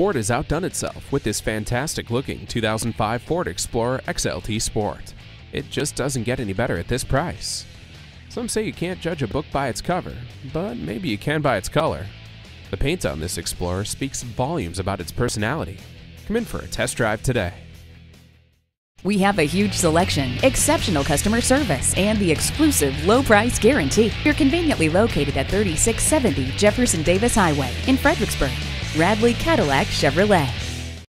Ford has outdone itself with this fantastic looking 2005 Ford Explorer XLT Sport. It just doesn't get any better at this price. Some say you can't judge a book by its cover, but maybe you can by its color. The paint on this Explorer speaks volumes about its personality. Come in for a test drive today. We have a huge selection, exceptional customer service, and the exclusive low price guarantee. You're conveniently located at 3670 Jefferson Davis Highway in Fredericksburg. Radley Cadillac Chevrolet.